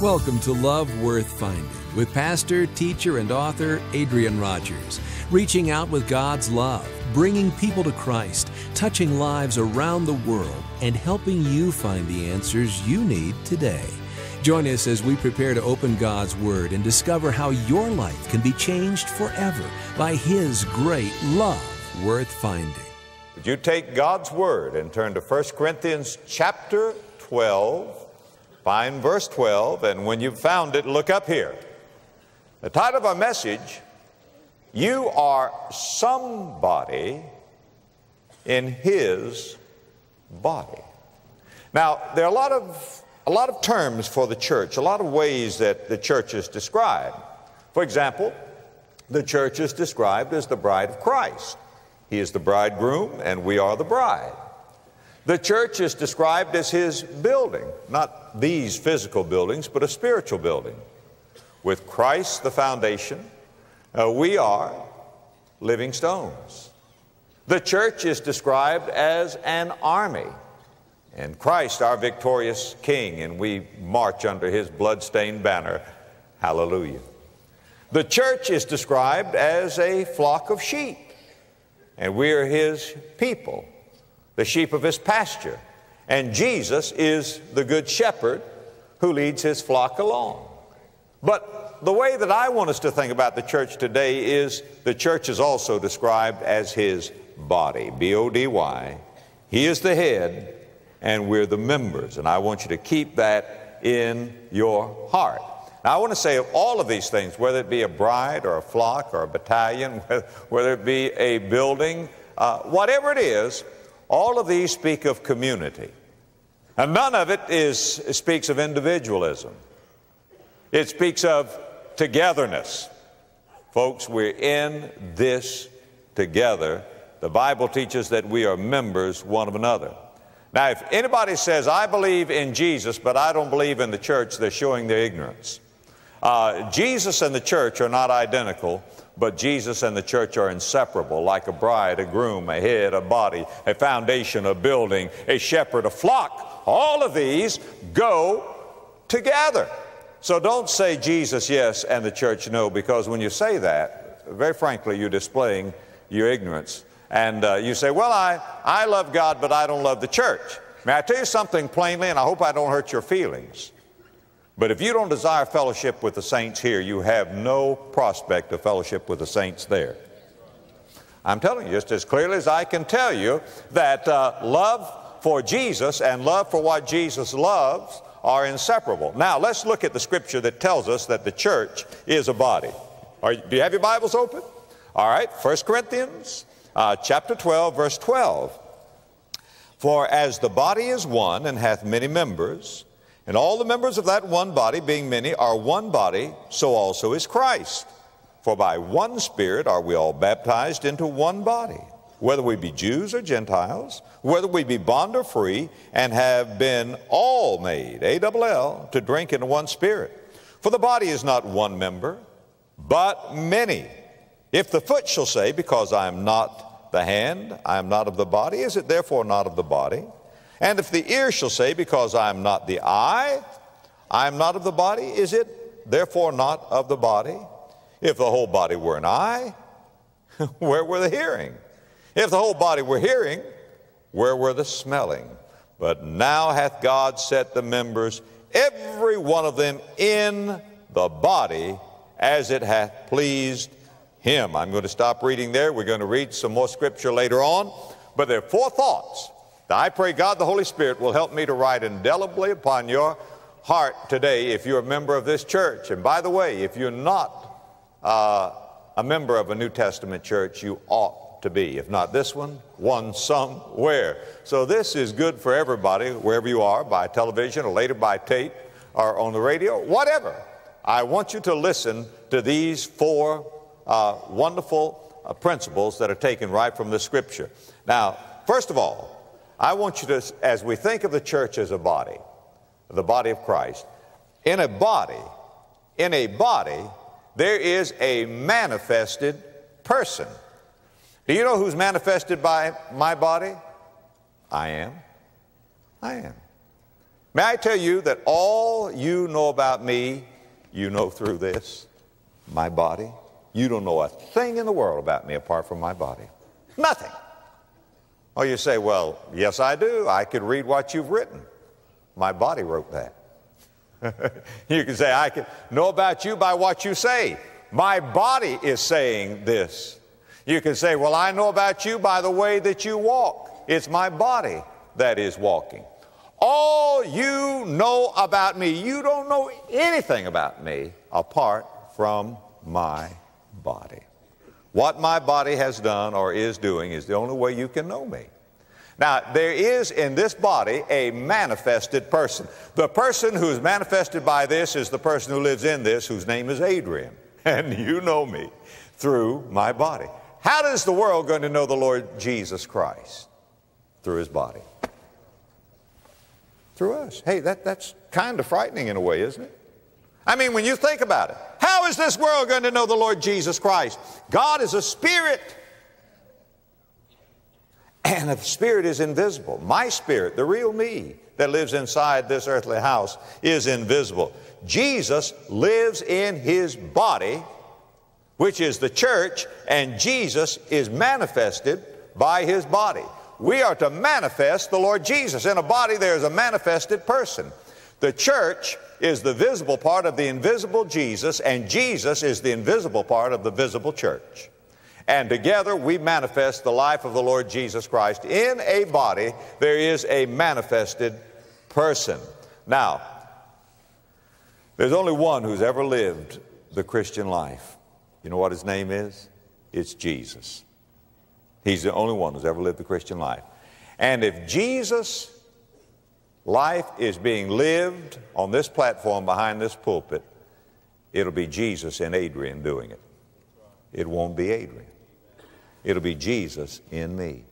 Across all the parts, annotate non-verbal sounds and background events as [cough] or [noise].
Welcome to Love Worth Finding with pastor, teacher, and author Adrian Rogers, reaching out with God's love, bringing people to Christ, touching lives around the world, and helping you find the answers you need today. Join us as we prepare to open God's Word and discover how your life can be changed forever by His great love worth finding. Would you take God's Word and turn to 1 Corinthians chapter 12? Find verse 12, and when you've found it, look up here. The title of our message, You Are Somebody in His Body. Now, there are a lot of, a lot of terms for the church, a lot of ways that the church is described. For example, the church is described as the bride of Christ. He is the bridegroom, and we are the bride. The church is described as his building, not these physical buildings, but a spiritual building. With Christ the foundation, uh, we are living stones. The church is described as an army, and Christ our victorious king, and we march under his bloodstained banner. Hallelujah. The church is described as a flock of sheep, and we are his people the sheep of his pasture. And Jesus is the good shepherd who leads his flock along. But the way that I want us to think about the church today is the church is also described as his body, B O D Y. He is the head, and we're the members. And I want you to keep that in your heart. Now, I want to say of all of these things, whether it be a bride or a flock or a battalion, [laughs] whether it be a building, uh, whatever it is, all of these speak of community. And none of it is, speaks of individualism. It speaks of togetherness. Folks, we're in this together. The Bible teaches that we are members one of another. Now, if anybody says, I believe in Jesus, but I don't believe in the church, they're showing their ignorance. Uh, Jesus and the church are not identical, but Jesus and the church are inseparable, like a bride, a groom, a head, a body, a foundation, a building, a shepherd, a flock. All of these go together. So don't say Jesus yes and the church no, because when you say that, very frankly, you're displaying your ignorance. And uh, you say, Well, I, I love God, but I don't love the church. May I tell you something plainly, and I hope I don't hurt your feelings. But if you don't desire fellowship with the saints here, you have no prospect of fellowship with the saints there. I'm telling you just as clearly as I can tell you that uh, love for Jesus and love for what Jesus loves are inseparable. Now, let's look at the scripture that tells us that the church is a body. Are, do you have your Bibles open? All right, 1 Corinthians uh, chapter 12, verse 12. For as the body is one and hath many members, and all the members of that one body, being many, are one body, so also is Christ. For by one Spirit are we all baptized into one body, whether we be Jews or Gentiles, whether we be bond or free, and have been all made, A-double-L, to drink into one Spirit. For the body is not one member, but many. If the foot shall say, Because I am not the hand, I am not of the body, is it therefore not of the body? And if the ear shall say, Because I am not the eye, I am not of the body, is it therefore not of the body? If the whole body were an eye, [laughs] where were the hearing? If the whole body were hearing, where were the smelling? But now hath God set the members, every one of them, in the body as it hath pleased him. I'm going to stop reading there. We're going to read some more scripture later on. But there are four thoughts now, I pray God the Holy Spirit will help me to write indelibly upon your heart today if you're a member of this church. And by the way, if you're not uh, a member of a New Testament church, you ought to be. If not this one, one somewhere. So this is good for everybody, wherever you are, by television or later by tape or on the radio, whatever. I want you to listen to these four uh, wonderful uh, principles that are taken right from the Scripture. Now, first of all, I want you to, as we think of the church as a body, the body of Christ, in a body, in a body, there is a manifested person. Do you know who's manifested by my body? I am. I am. May I tell you that all you know about me, you know through this, my body? You don't know a thing in the world about me apart from my body. Nothing. Oh, you say, well, yes, I do. I could read what you've written. My body wrote that. [laughs] you can say, I can know about you by what you say. My body is saying this. You can say, Well, I know about you by the way that you walk. It's my body that is walking. All you know about me, you don't know anything about me apart from my body. What my body has done or is doing is the only way you can know me. Now, there is in this body a manifested person. The person who is manifested by this is the person who lives in this, whose name is Adrian. [laughs] And you know me through my body. How does the world going to know the Lord Jesus Christ? Through his body. Through us. Hey, that, that's kind of frightening in a way, isn't it? I mean, when you think about it, how is this world going to know the Lord Jesus Christ? God is a spirit. And the spirit is invisible. My spirit, the real me that lives inside this earthly house, is invisible. Jesus lives in his body which is the church, and Jesus is manifested by his body. We are to manifest the Lord Jesus. In a body, there is a manifested person. The church is the visible part of the invisible Jesus, and Jesus is the invisible part of the visible church. And together we manifest the life of the Lord Jesus Christ. In a body, there is a manifested person. Now, there's only one who's ever lived the Christian life. You know what his name is? It's Jesus. He's the only one who's ever lived the Christian life. And if Jesus' life is being lived on this platform behind this pulpit, it'll be Jesus and Adrian doing it. It won't be Adrian. It'll be Jesus in me.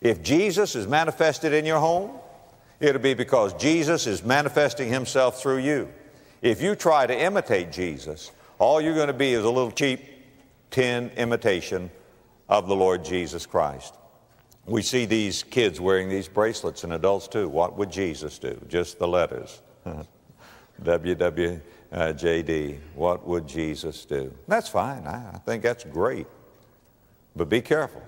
If Jesus is manifested in your home, it'll be because Jesus is manifesting himself through you. If you try to imitate Jesus, all you're going to be is a little cheap tin imitation of the Lord Jesus Christ. We see these kids wearing these bracelets and adults too. What would Jesus do? Just the letters. [laughs] WWJD. What would Jesus do? That's fine. I think that's great. But be careful.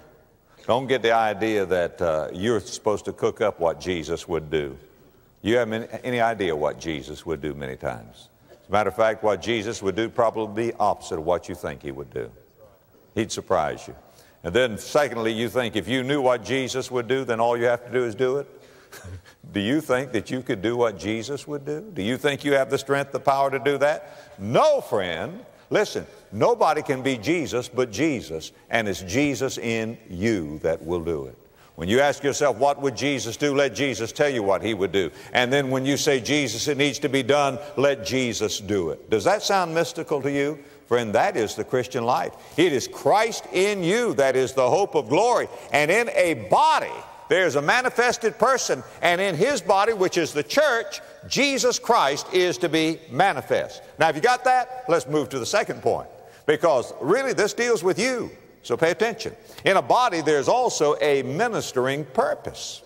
Don't get the idea that uh, you're supposed to cook up what Jesus would do. You have any, any idea what Jesus would do many times. As a matter of fact, what Jesus would do probably be opposite of what you think he would do. He'd surprise you. And then, secondly, you think if you knew what Jesus would do, then all you have to do is do it? [laughs] do you think that you could do what Jesus would do? Do you think you have the strength, the power to do that? No, friend. Listen, nobody can be Jesus but Jesus, and it's Jesus in you that will do it. When you ask yourself, what would Jesus do? Let Jesus tell you what he would do. And then when you say, Jesus, it needs to be done, let Jesus do it. Does that sound mystical to you? Friend, that is the Christian life. It is Christ in you that is the hope of glory. And in a body, there's a manifested person, and in his body, which is the church, Jesus Christ is to be manifest. Now, have you got that? Let's move to the second point, because really this deals with you. So pay attention. In a body, there's also a ministering purpose.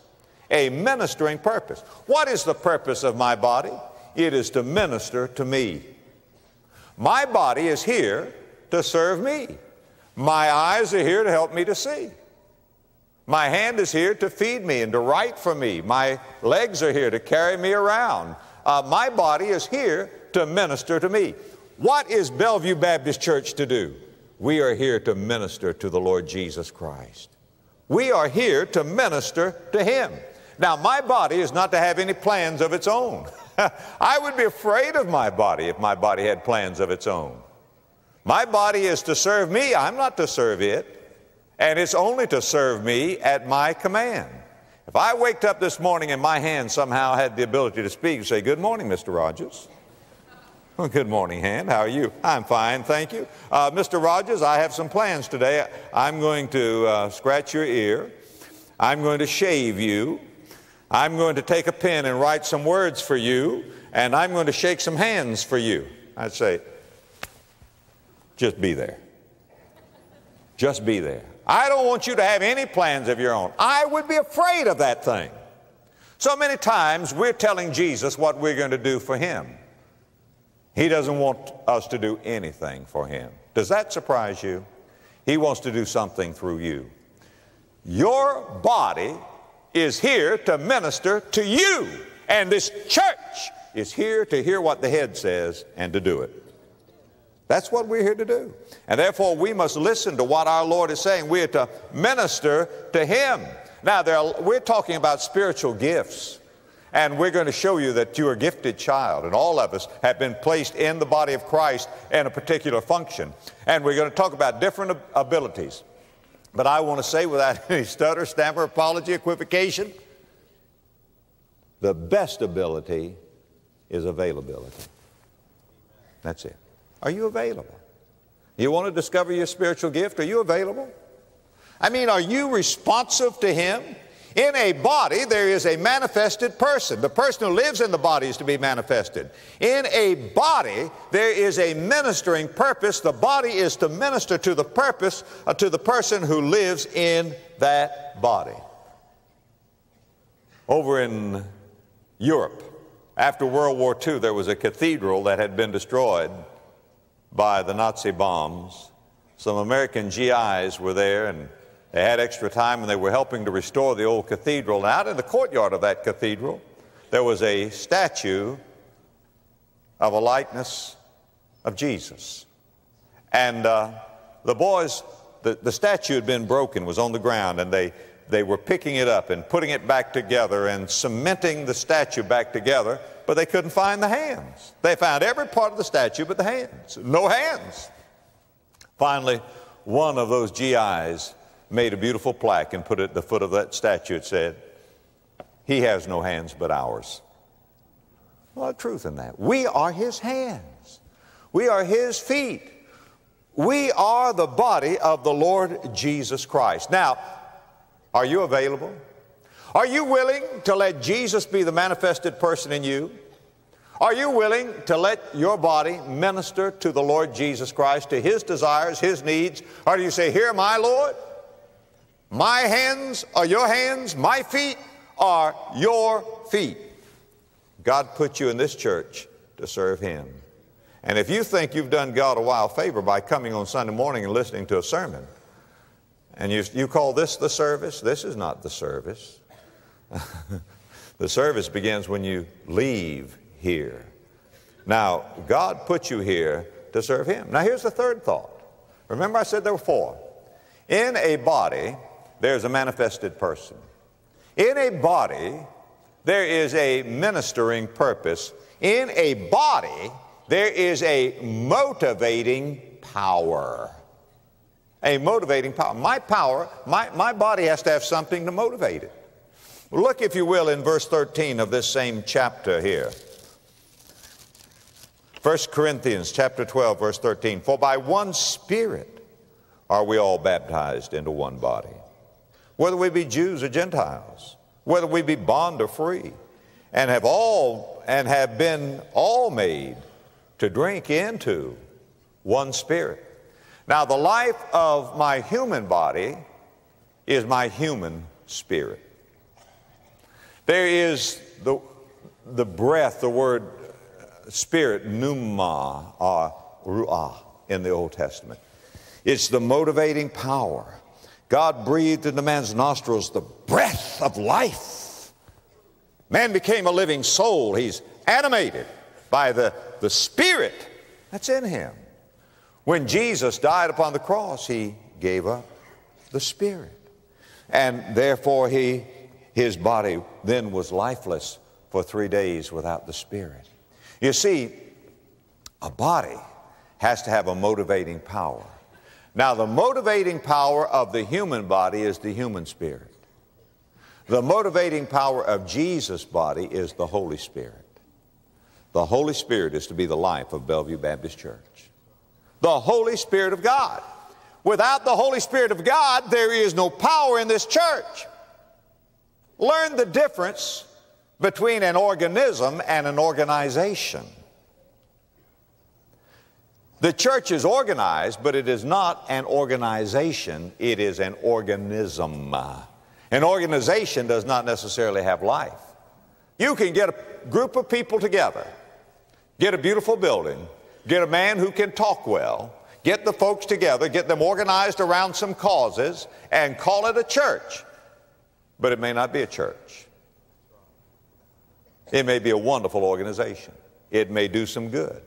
A ministering purpose. What is the purpose of my body? It is to minister to me. My body is here to serve me. My eyes are here to help me to see. My hand is here to feed me and to write for me. My legs are here to carry me around. Uh, my body is here to minister to me. What is Bellevue Baptist Church to do? We are here to minister to the Lord Jesus Christ. We are here to minister to Him. Now, my body is not to have any plans of its own. [laughs] [laughs] I would be afraid of my body if my body had plans of its own. My body is to serve me, I'm not to serve it. And it's only to serve me at my command. If I waked up this morning and my hand somehow had the ability to speak and say, Good morning, Mr. Rogers. [laughs] Well, good morning, hand. How are you? I'm fine, thank you. Uh, Mr. Rogers, I have some plans today. I'm going to uh, scratch your ear. I'm going to shave you. I'm going to take a pen and write some words for you, and I'm going to shake some hands for you. I'd say, just be there. Just be there. I don't want you to have any plans of your own. I would be afraid of that thing. So many times we're telling Jesus what we're going to do for Him. He doesn't want us to do anything for Him. Does that surprise you? He wants to do something through you. Your body is here to minister to you, and this church is here to hear what the head says and to do it. That's what we're here to do. And therefore, we must listen to what our Lord is saying. We are to minister to Him. Now, are, we're talking about spiritual gifts. And we're going to show you that you're a gifted child, and all of us have been placed in the body of Christ in a particular function. And we're going to talk about different abilities. But I want to say, without [laughs] any stutter, stammer, apology, equivocation, the best ability is availability. That's it. Are you available? You want to discover your spiritual gift? Are you available? I mean, are you responsive to Him? In a body, there is a manifested person. The person who lives in the body is to be manifested. In a body, there is a ministering purpose. The body is to minister to the purpose, uh, to the person who lives in that body. Over in Europe, after World War II, there was a cathedral that had been destroyed by the Nazi bombs. Some American GIs were there and they had extra time and they were helping to restore the old cathedral. And out in the courtyard of that cathedral, there was a statue of a likeness of Jesus. And uh, the boys, the, the statue had been broken, was on the ground, and they, they were picking it up and putting it back together and cementing the statue back together, but they couldn't find the hands. They found every part of the statue but the hands. No hands. Finally, one of those GIs made a beautiful plaque and put it at the foot of that statue. It said, He has no hands but ours. Well, truth in that. We are His hands, we are His feet. We are the body of the Lord Jesus Christ. Now, are you available? Are you willing to let Jesus be the manifested person in you? Are you willing to let your body minister to the Lord Jesus Christ, to His desires, His needs? Or do you say, Here, my Lord, my hands are your hands, my feet are your feet. God put you in this church to serve Him. And if you think you've done God a wild favor by coming on Sunday morning and listening to a sermon, and you, you call this the service, this is not the service. [laughs] the service begins when you leave here. Now, God put you here to serve Him. Now, here's the third thought. Remember, I said there were four. In a body, there's a manifested person. In a body, there is a ministering purpose. In a body, there is a motivating power. A motivating power. My power, my, my body has to have something to motivate it. Look, if you will, in verse 13 of this same chapter here. 1 Corinthians chapter 12, verse 13. For by one Spirit are we all baptized into one body whether we be Jews or Gentiles, whether we be bond or free, and have all and have been all made to drink into one spirit. Now, the life of my human body is my human spirit. There is the, the breath, the word spirit, pneuma, or ruah in the Old Testament. It's the motivating power. God breathed into man's nostrils the breath of life. Man became a living soul. He's animated by the, the Spirit that's in him. When Jesus died upon the cross, he gave up the Spirit. And therefore, he, his body then was lifeless for three days without the Spirit. You see, a body has to have a motivating power. Now, the motivating power of the human body is the human spirit. The motivating power of Jesus' body is the Holy Spirit. The Holy Spirit is to be the life of Bellevue Baptist Church. The Holy Spirit of God. Without the Holy Spirit of God, there is no power in this church. Learn the difference between an organism and an organization. The church is organized, but it is not an organization, it is an organism. An organization does not necessarily have life. You can get a group of people together, get a beautiful building, get a man who can talk well, get the folks together, get them organized around some causes, and call it a church. But it may not be a church. It may be a wonderful organization. It may do some good.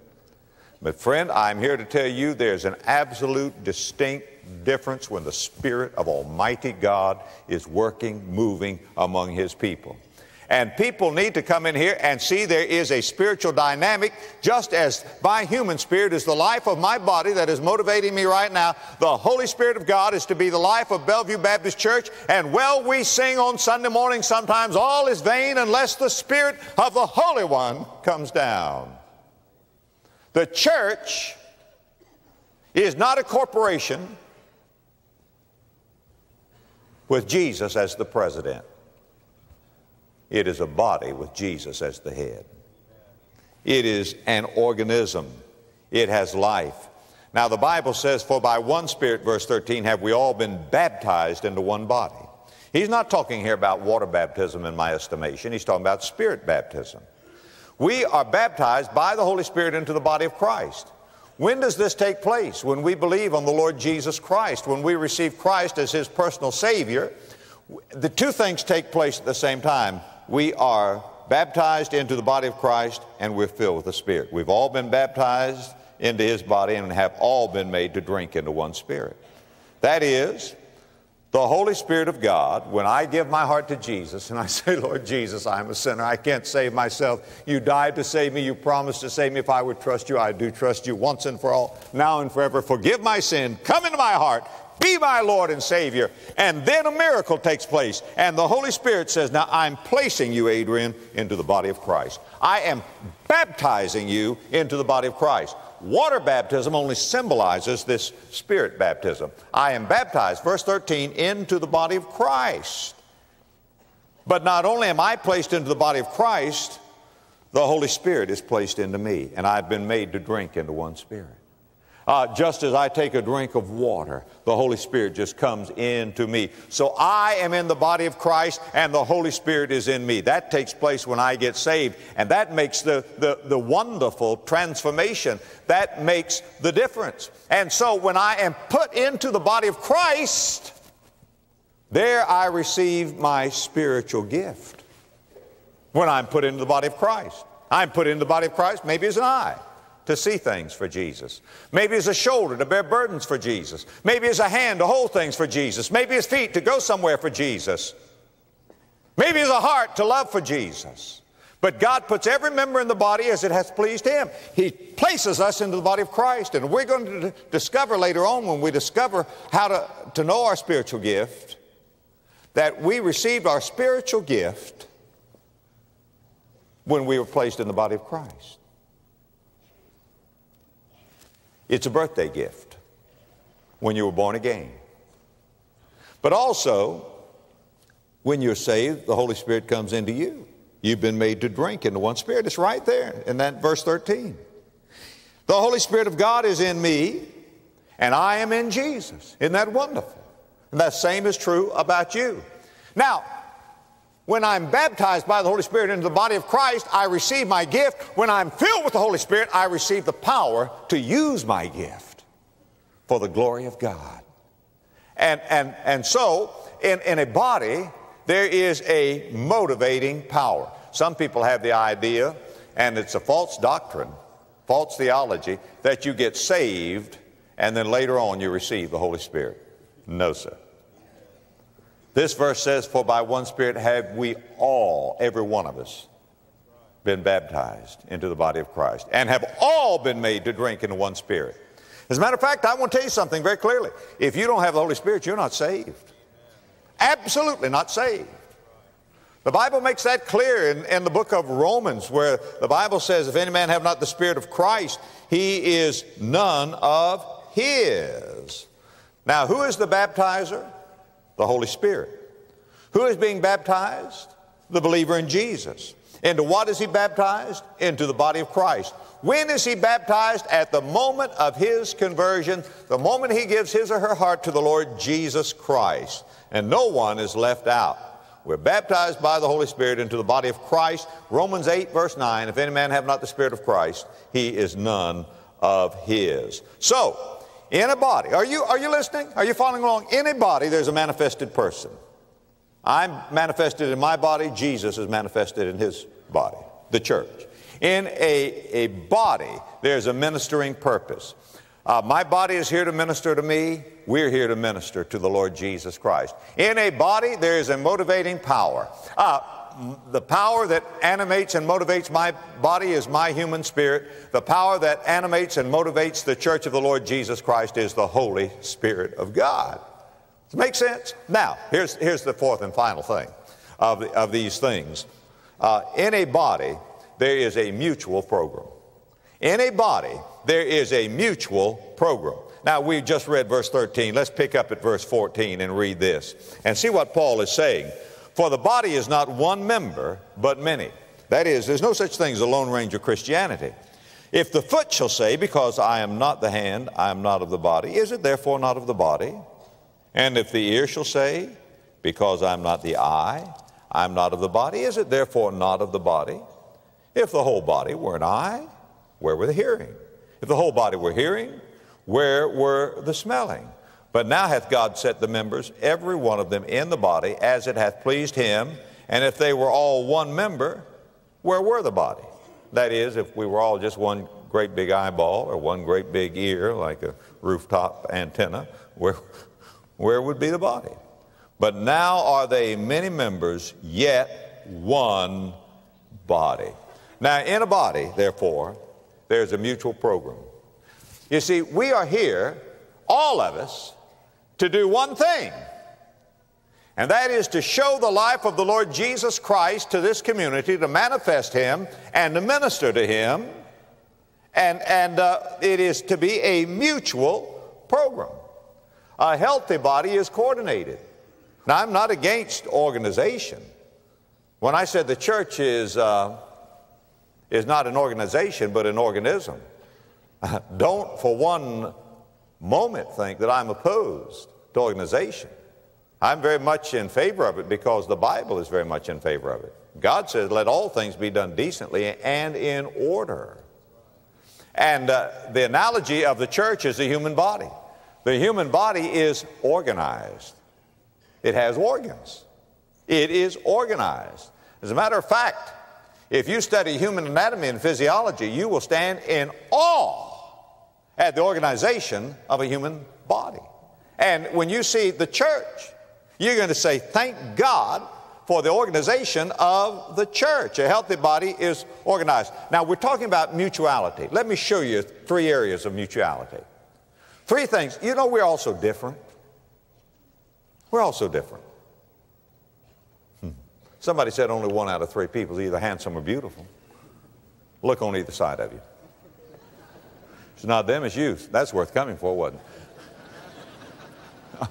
But, friend, I'm here to tell you there's an absolute distinct difference when the Spirit of Almighty God is working, moving among His people. And people need to come in here and see there is a spiritual dynamic, just as my human spirit is the life of my body that is motivating me right now. The Holy Spirit of God is to be the life of Bellevue Baptist Church. And well, we sing on Sunday morning sometimes, all is vain unless the Spirit of the Holy One comes down. The church is not a corporation with Jesus as the president. It is a body with Jesus as the head. It is an organism. It has life. Now, the Bible says, For by one Spirit, verse 13, have we all been baptized into one body. He's not talking here about water baptism in my estimation. He's talking about spirit baptism. We are baptized by the Holy Spirit into the body of Christ. When does this take place? When we believe on the Lord Jesus Christ, when we receive Christ as His personal Savior, the two things take place at the same time we are baptized into the body of Christ and we're filled with the Spirit. We've all been baptized into His body and have all been made to drink into one Spirit. That is, the Holy Spirit of God, when I give my heart to Jesus and I [laughs] say, Lord Jesus, I'm a sinner. I can't save myself. You died to save me. You promised to save me. If I would trust you, I do trust you once and for all, now and forever. Forgive my sin. Come into my heart. Be my Lord and Savior. And then a miracle takes place. And the Holy Spirit says, Now I'm placing you, Adrian, into the body of Christ. I am baptizing you into the body of Christ. Water baptism only symbolizes this spirit baptism. I am baptized, verse 13, into the body of Christ. But not only am I placed into the body of Christ, the Holy Spirit is placed into me, and I've been made to drink into one spirit. Uh, just as I take a drink of water, the Holy Spirit just comes into me. So I am in the body of Christ and the Holy Spirit is in me. That takes place when I get saved. And that makes the, the, the wonderful transformation. That makes the difference. And so when I am put into the body of Christ, there I receive my spiritual gift. When I'm put into the body of Christ. I'm put into the body of Christ, maybe as an eye to see things for Jesus. Maybe as a shoulder to bear burdens for Jesus. Maybe as a hand to hold things for Jesus. Maybe as feet to go somewhere for Jesus. Maybe as a heart to love for Jesus. But God puts every member in the body as it has pleased Him. He places us into the body of Christ. And we're going to discover later on when we discover how to, to know our spiritual gift that we received our spiritual gift when we were placed in the body of Christ. It's a birthday gift when you were born again. But also, when you're saved, the Holy Spirit comes into you. You've been made to drink in the one Spirit. It's right there in that verse 13. The Holy Spirit of God is in me, and I am in Jesus. Isn't that wonderful? And that same is true about you. Now, when I'm baptized by the Holy Spirit into the body of Christ, I receive my gift. When I'm filled with the Holy Spirit, I receive the power to use my gift for the glory of God. And, and, and so, in, in a body, there is a motivating power. Some people have the idea, and it's a false doctrine, false theology, that you get saved and then later on you receive the Holy Spirit. No, sir. This verse says, For by one Spirit have we all, every one of us, been baptized into the body of Christ, and have all been made to drink in one Spirit. As a matter of fact, I want to tell you something very clearly. If you don't have the Holy Spirit, you're not saved. Absolutely not saved. The Bible makes that clear in, in the book of Romans, where the Bible says, If any man have not the Spirit of Christ, he is none of his. Now, who is the baptizer? The Holy Spirit. Who is being baptized? The believer in Jesus. Into what is he baptized? Into the body of Christ. When is he baptized? At the moment of his conversion, the moment he gives his or her heart to the Lord Jesus Christ. And no one is left out. We're baptized by the Holy Spirit into the body of Christ. Romans 8, verse 9 If any man have not the Spirit of Christ, he is none of his. So, in a body, are you, are you listening? Are you following along? In a body, there's a manifested person. I'm manifested in my body, Jesus is manifested in his body, the church. In a, a body, there's a ministering purpose. Uh, my body is here to minister to me. We're here to minister to the Lord Jesus Christ. In a body, there is a motivating power. Uh, the power that animates and motivates my body is my human spirit. The power that animates and motivates the church of the Lord Jesus Christ is the Holy Spirit of God. Does it make sense? Now, here's, here's the fourth and final thing of, the, of these things. Uh, in a body, there is a mutual program. In a body, there is a mutual program. Now, we just read verse 13. Let's pick up at verse 14 and read this and see what Paul is saying. For the body is not one member, but many. That is, there's no such thing as a Lone Ranger Christianity. If the foot shall say, Because I am not the hand, I am not of the body, is it therefore not of the body? And if the ear shall say, Because I am not the eye, I am not of the body, is it therefore not of the body? If the whole body were an eye, where were the hearing? If the whole body were hearing, where were the smelling? But now hath God set the members, every one of them, in the body, as it hath pleased him. And if they were all one member, where were the body? That is, if we were all just one great big eyeball or one great big ear, like a rooftop antenna, where, where would be the body? But now are they many members, yet one body. Now, in a body, therefore, there's a mutual program. You see, we are here, all of us, to do one thing, and that is to show the life of the Lord Jesus Christ to this community, to manifest Him and to minister to Him. And, and uh, it is to be a mutual program. A healthy body is coordinated. Now, I'm not against organization. When I said the church is, uh, is not an organization, but an organism, [laughs] don't for one moment think that I'm opposed to organization. I'm very much in favor of it because the Bible is very much in favor of it. God says, let all things be done decently and in order. And uh, the analogy of the church is the human body. The human body is organized, it has organs, it is organized. As a matter of fact, if you study human anatomy and physiology, you will stand in awe at the organization of a human body. And when you see the church, you're going to say, Thank God for the organization of the church. A healthy body is organized. Now, we're talking about mutuality. Let me show you three areas of mutuality. Three things. You know, we're also different. We're also different. Hmm. Somebody said only one out of three people is either handsome or beautiful. Look on either side of you. It's not them, it's you. That's worth coming for, wasn't it?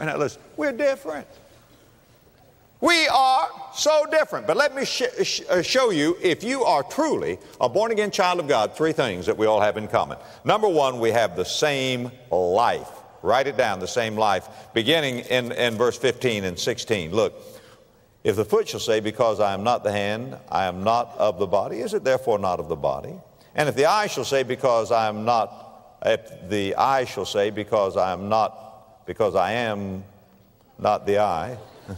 [laughs] now listen, we're different. We are so different. But let me sh sh uh, show you, if you are truly a born again child of God, three things that we all have in common. Number one, we have the same life. Write it down, the same life, beginning in, in verse 15 and 16. Look, if the foot shall say, Because I am not the hand, I am not of the body, is it therefore not of the body? And if the eye shall say, Because I am not, if the eye shall say, Because I am not, because I am not the eye. [laughs]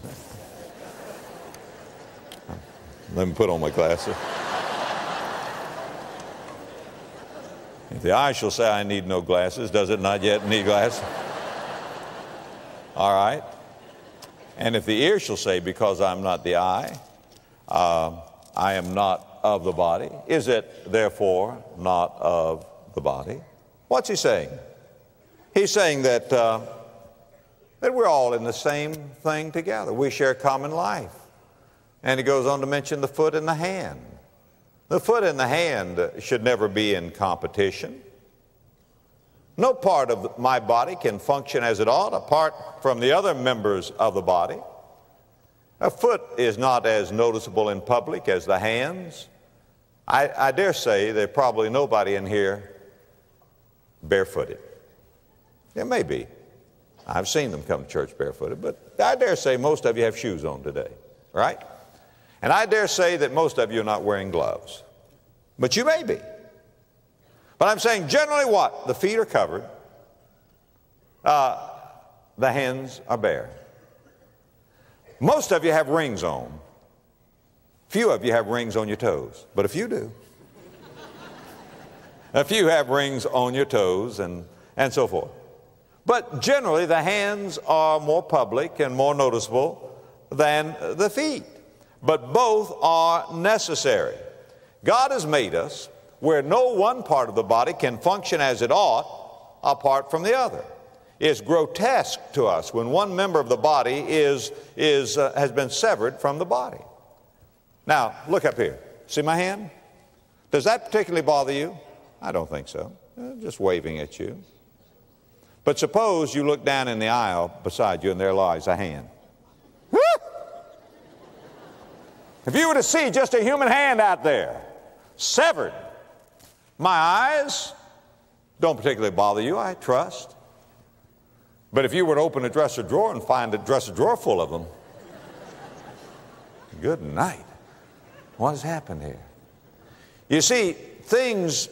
Let me put on my glasses. if the eye shall say, I need no glasses, does it not yet need glasses? All right. And if the ear shall say, Because I'm not the eye, uh, I am not of the body? Is it therefore not of the body? What's he saying? He's saying that, uh, that we're all in the same thing together. We share common life. And he goes on to mention the foot and the hand. The foot and the hand should never be in competition. No part of my body can function as it ought apart from the other members of the body. A foot is not as noticeable in public as the hands. I, I dare say there's probably nobody in here barefooted. There may be. I've seen them come to church barefooted, but I dare say most of you have shoes on today. right? And I dare say that most of you are not wearing gloves, but you may be. But I'm saying generally what? The feet are covered, uh, the hands are bare. Most of you have rings on. Few of you have rings on your toes, but a few do. a few have rings on your toes and, and so forth. But generally, the hands are more public and more noticeable than the feet. But both are necessary. God has made us where no one part of the body can function as it ought apart from the other. It's grotesque to us when one member of the body is, is, uh, has been severed from the body. Now, look up here. See my hand? Does that particularly bother you? I don't think so. Uh, just waving at you. But suppose you look down in the aisle beside you and there lies a hand. If you were to see just a human hand out there, severed, my eyes don't particularly bother you, I trust. But if you were to open a dresser drawer and find a dresser drawer full of them, good night. What has happened here? You see, things,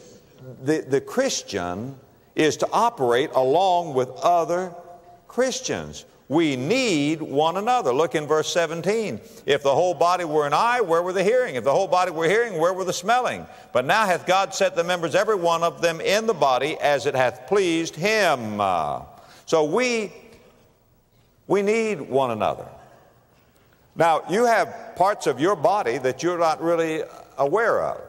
the, the Christian is to operate along with other Christians. We need one another. Look in verse 17. If the whole body were an eye, where were the hearing? If the whole body were hearing, where were the smelling? But now hath God set the members, every one of them, in the body as it hath pleased Him. So we, we need one another. Now, you have parts of your body that you're not really aware of.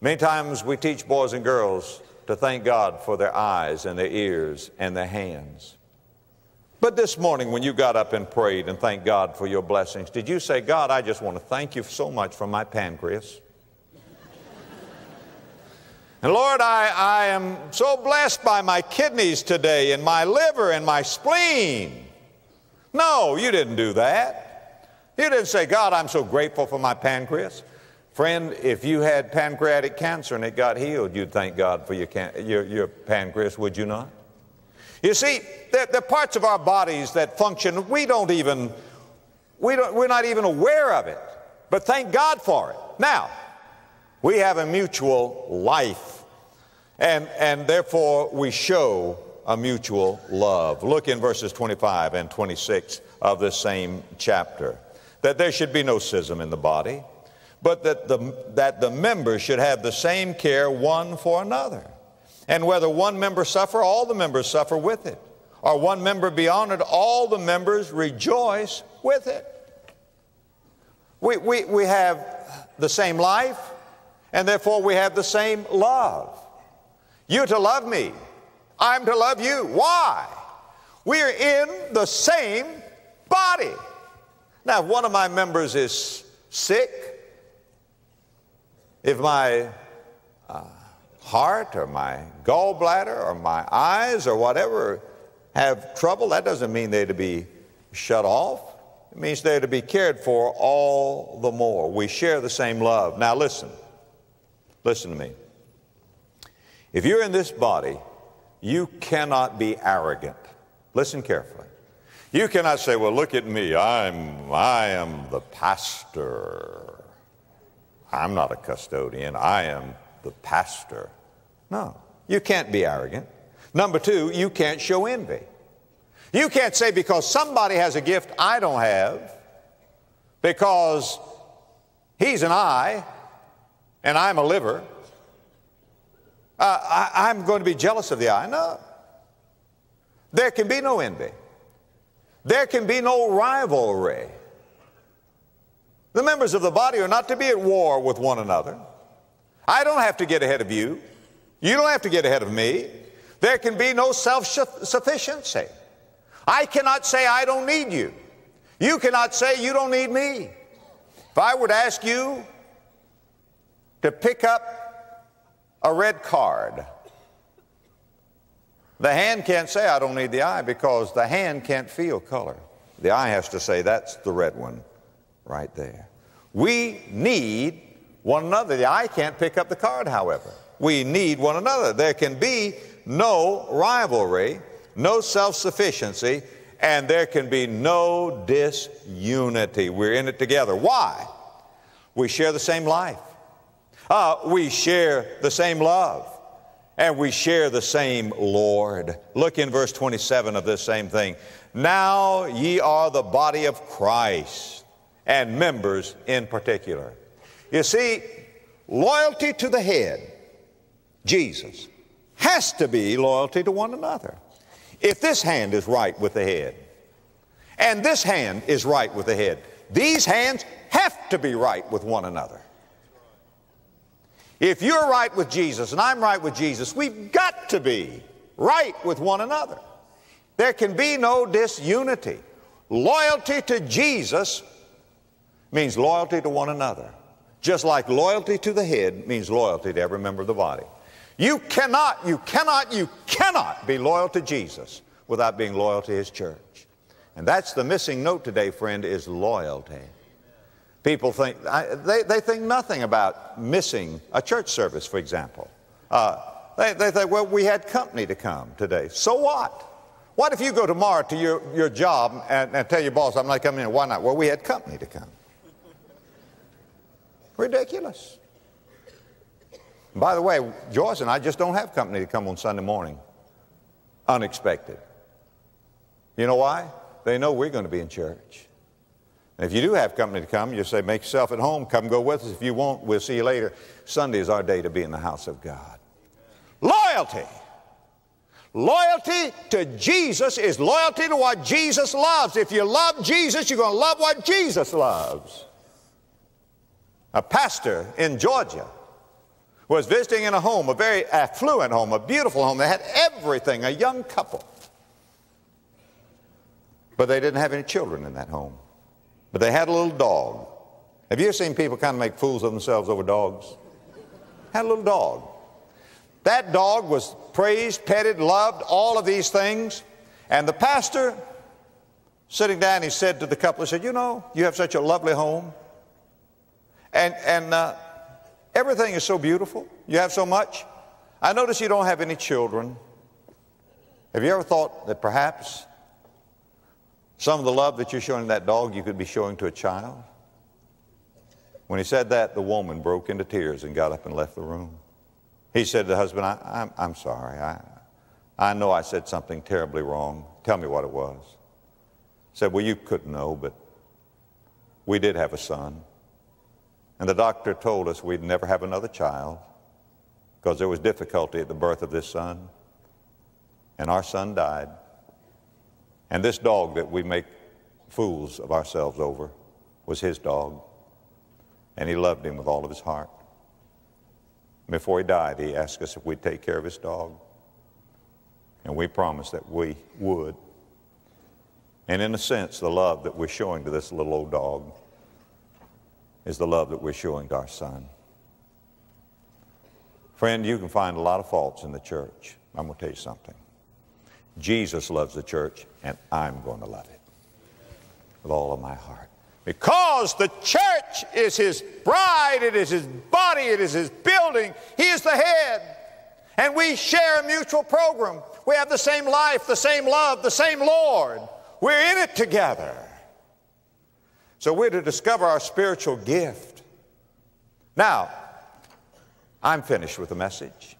Many times we teach boys and girls to thank God for their eyes and their ears and their hands. But this morning, when you got up and prayed and thanked God for your blessings, did you say, God, I just want to thank you so much for my pancreas? And Lord, I, I am so blessed by my kidneys today and my liver and my spleen. No, you didn't do that. You didn't say, God, I'm so grateful for my pancreas. Friend, if you had pancreatic cancer and it got healed, you'd thank God for your, your, your pancreas, would you not? You see, there, there, are parts of our bodies that function, we don't even, we don't, we're not even aware of it, but thank God for it. Now, we have a mutual life, and, and therefore we show a mutual love. Look in verses 25 and 26 of this same chapter. That there should be no schism in the body but that the, that the members should have the same care one for another. And whether one member suffer, all the members suffer with it. Or one member be honored, all the members rejoice with it. We, we, we have the same life, and therefore we have the same love. You to love me, I'm to love you. Why? We're in the same body. Now, if one of my members is sick, if my uh, heart or my gallbladder or my eyes or whatever have trouble, that doesn't mean they're to be shut off. It means they're to be cared for all the more. We share the same love. Now, listen. Listen to me. If you're in this body, you cannot be arrogant. Listen carefully. You cannot say, well, look at me. I'm, I am the pastor. I'm not a custodian, I am the pastor. No, you can't be arrogant. Number two, you can't show envy. You can't say because somebody has a gift I don't have, because he's an eye and I'm a liver, uh, I, I'm going to be jealous of the eye. No. There can be no envy. There can be no rivalry. The members of the body are not to be at war with one another. I don't have to get ahead of you. You don't have to get ahead of me. There can be no self sufficiency. I cannot say I don't need you. You cannot say you don't need me. If I were to ask you to pick up a red card, the hand can't say I don't need the eye because the hand can't feel color. The eye has to say that's the red one right there. We need one another. The eye can't pick up the card, however. We need one another. There can be no rivalry, no self sufficiency, and there can be no disunity. We're in it together. Why? We share the same life. Uh, we share the same love. And we share the same Lord. Look in verse 27 of this same thing. Now ye are the body of Christ and members in particular. You see, loyalty to the head, Jesus, has to be loyalty to one another. If this hand is right with the head, and this hand is right with the head, these hands have to be right with one another. If you're right with Jesus and I'm right with Jesus, we've got to be right with one another. There can be no disunity. Loyalty to Jesus means loyalty to one another. Just like loyalty to the head means loyalty to every member of the body. You cannot, you cannot, you cannot be loyal to Jesus without being loyal to His church. And that's the missing note today, friend, is loyalty. People think, I, they, they think nothing about missing a church service, for example. Uh, they, they think, well, we had company to come today. So what? What if you go tomorrow to your, your job and, and tell your boss, I'm not coming in? Why not? Well, we had company to come. Ridiculous. By the way, Joyce and I just don't have company to come on Sunday morning. Unexpected. You know why? They know we're going to be in church. And if you do have company to come, you say, make yourself at home, come go with us. If you won't, we'll see you later. Sunday is our day to be in the house of God. Loyalty. Loyalty to Jesus is loyalty to what Jesus loves. If you love Jesus, you're going to love what Jesus loves. A pastor in Georgia was visiting in a home, a very affluent home, a beautiful home. They had everything, a young couple. But they didn't have any children in that home. But they had a little dog. Have you seen people kind of make fools of themselves over dogs? Had a little dog. That dog was praised, petted, loved, all of these things. And the pastor, sitting down, he said to the couple, he said, You know, you have such a lovely home. And, and uh, everything is so beautiful. You have so much. I notice you don't have any children. Have you ever thought that perhaps some of the love that you're showing that dog, you could be showing to a child. When he said that, the woman broke into tears and got up and left the room. He said to the husband, I, am I'm sorry. I, I know I said something terribly wrong. Tell me what it was. He said, Well, you couldn't know, but we did have a son. And the doctor told us we'd never have another child because there was difficulty at the birth of this son. And our son died. And this dog that we make fools of ourselves over was his dog. And he loved him with all of his heart. Before he died, he asked us if we'd take care of his dog. And we promised that we would. And in a sense, the love that we're showing to this little old dog is the love that we're showing to our son. Friend, you can find a lot of faults in the church. I'm going to tell you something. Jesus loves the church, and I'm going to love it with all of my heart. Because the church is his bride, it is his body, it is his building. He is the head. And we share a mutual program. We have the same life, the same love, the same Lord. We're in it together. So we're to discover our spiritual gift. Now, I'm finished with the message.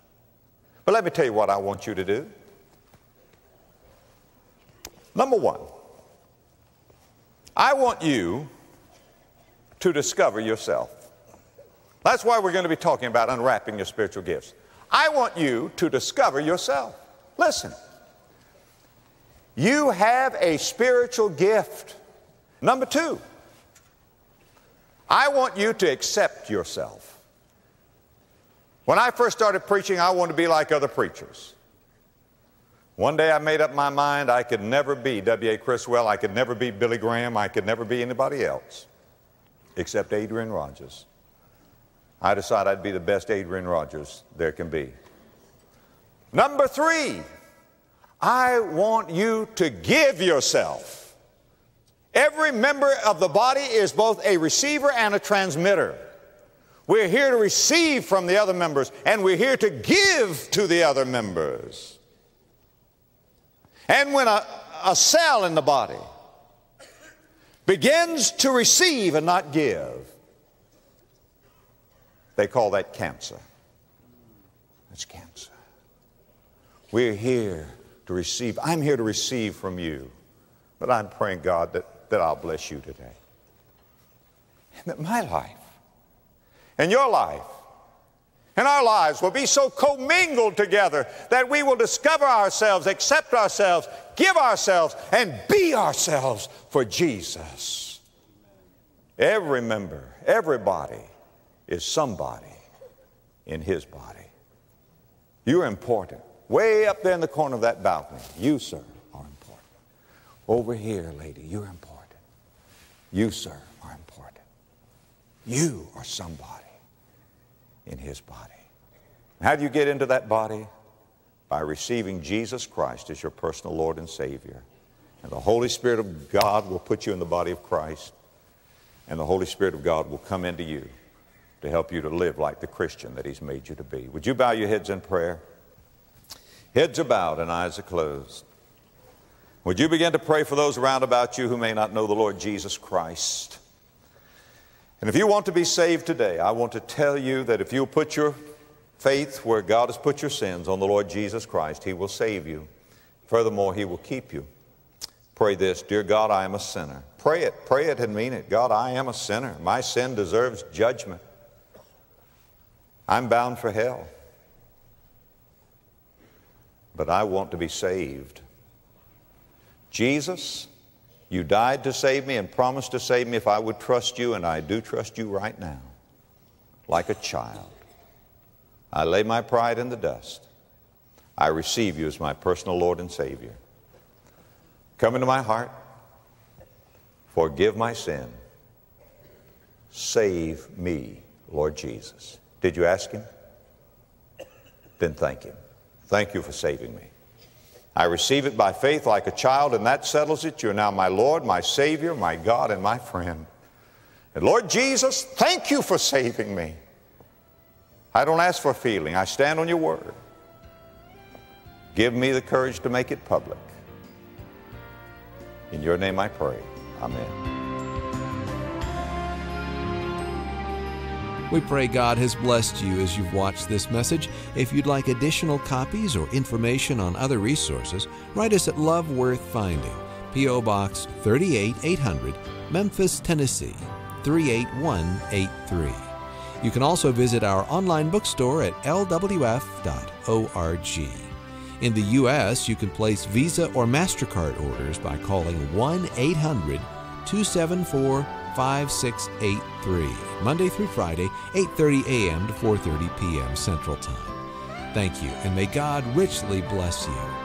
But let me tell you what I want you to do. Number one, I want you to discover yourself. That's why we're going to be talking about unwrapping your spiritual gifts. I want you to discover yourself. Listen, you have a spiritual gift. Number two, I want you to accept yourself. When I first started preaching, I wanted to be like other preachers. One day I made up my mind I could never be W.A. Criswell, I could never be Billy Graham, I could never be anybody else except Adrian Rogers. I decided I'd be the best Adrian Rogers there can be. Number three, I want you to give yourself. Every member of the body is both a receiver and a transmitter. We're here to receive from the other members, and we're here to give to the other members. And when a, a cell in the body begins to receive and not give, they call that cancer. That's cancer. We're here to receive. I'm here to receive from you. But I'm praying, God, that, that I'll bless you today. And that my life and your life and our lives will be so commingled together that we will discover ourselves, accept ourselves, give ourselves, and be ourselves for Jesus. Every member, everybody is somebody in his body. You're important. Way up there in the corner of that balcony, you, sir, are important. Over here, lady, you're important. You, sir, are important. You are somebody in his body. How do you get into that body? By receiving Jesus Christ as your personal Lord and Savior. And the Holy Spirit of God will put you in the body of Christ. And the Holy Spirit of God will come into you to help you to live like the Christian that He's made you to be. Would you bow your heads in prayer? Heads are bowed and eyes are closed. Would you begin to pray for those around about you who may not know the Lord Jesus Christ? And if you want to be saved today, I want to tell you that if you'll put your faith where God has put your sins on the Lord Jesus Christ, He will save you. Furthermore, He will keep you. Pray this Dear God, I am a sinner. Pray it, pray it and mean it. God, I am a sinner. My sin deserves judgment. I'm bound for hell. But I want to be saved. Jesus, you died to save me and promised to save me if I would trust you, and I do trust you right now, like a child. I lay my pride in the dust. I receive you as my personal Lord and Savior. Come into my heart. Forgive my sin. Save me, Lord Jesus. Did you ask Him? Then thank Him. Thank you for saving me. I receive it by faith like a child, and that settles it. You're now my Lord, my Savior, my God, and my friend. And Lord Jesus, thank you for saving me. I don't ask for feeling, I stand on your word. Give me the courage to make it public. In your name I pray. Amen. We pray God has blessed you as you've watched this message. If you'd like additional copies or information on other resources, write us at Love Worth Finding, P.O. Box 38800, Memphis, Tennessee 38183. You can also visit our online bookstore at lwf.org. In the U.S., you can place Visa or MasterCard orders by calling 1 800 274 5683, Monday through Friday, 8:30 a.m. to 4:30 p.m. Central Time. Thank you, and may God richly bless you.